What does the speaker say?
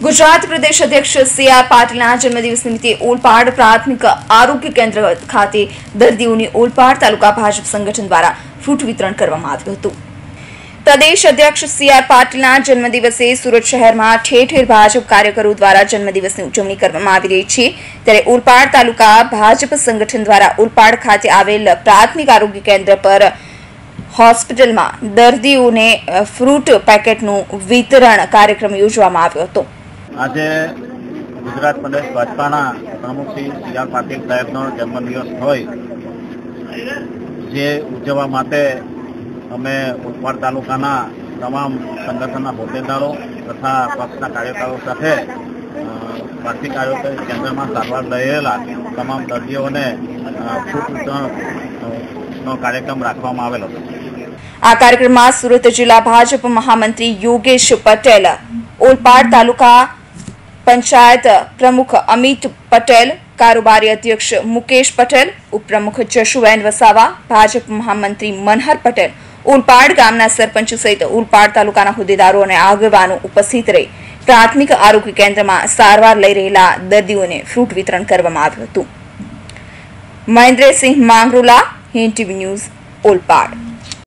ગુજરાત પ્રદેશ અધ્યક્ષ C R પાટીલના જન્મદિવસ નિમિત્તે ઓલપાડ પ્રાથમિક આરોગ્ય કેન્દ્ર ખાતે દર્દીઓની ઓલપાડ તાલુકા ભાજપ સંગઠન દ્વારા ફ્રૂટ વિતરણ કરવામાં આવ્યું હતું. પ્રદેશ અધ્યક્ષ સી આર પાટીલના જન્મદિવસે સુરત શહેરમાં ઠેર ઠેર ભાજપ કાર્યકરો દ્વારા જન્મદિવસની ઉજવણી કરવામાં આવી રહી છે. ત્યારે ઓલપાડ તાલુકા ભાજપ સંગઠન દ્વારા ઓલપાડ ખાતે આવેલ પ્રાથમિક આરોગ્ય કેન્દ્ર પર હોસ્પિટલમાં દર્દીઓને ફ્રૂટ પેકેટનું વિતરણ કાર્યક્રમ યોજવામાં આવ્યો હતો. આજે ગુજરાત પ્રદેશ ભાજપાના પ્રમુખ શ્રી સી આર પાટીલ સાહેબનો જન્મદિવસ હોય, જે ઉજવવા માટે અમે ઉત્પાડ તાલુકાના તમામ સંગઠનના હોદ્દેદારો તથા પક્ષના કાર્યકરો સાથે પ્રાથમિક આરોગ્ય કેન્દ્રમાં સારવાર લઈ તમામ દર્દીઓને નો કાર્યક્રમ રાખવામાં આવેલો હતો. આ કાર્યક્રમમાં સુરત જિલ્લા ભાજપ મહામંત્રી યોગેશ પટેલ, ઓલપાડ તાલુકા પંચાયત પ્રમુખ અમિત પટેલ, કારોબારી અધ્યક્ષ મુકેશ પટેલ, ઉપપ્રમુખ જશુબેન વસાવા, ભાજપ મહામંત્રી મનહર પટેલ, ઉલપાડ ગામના સરપંચ સહિત ઉલપાડ તાલુકાના હોદ્દેદારો અને આગેવાનો ઉપસ્થિત રહી પ્રાથમિક આરોગ્ય કેન્દ્રમાં સારવાર લઈ રહેલા દર્દીઓને ફ્રૂટ વિતરણ કરવામાં આવ્યું હતું. Mahendrasinh Mangrola, Hind TV news Olpad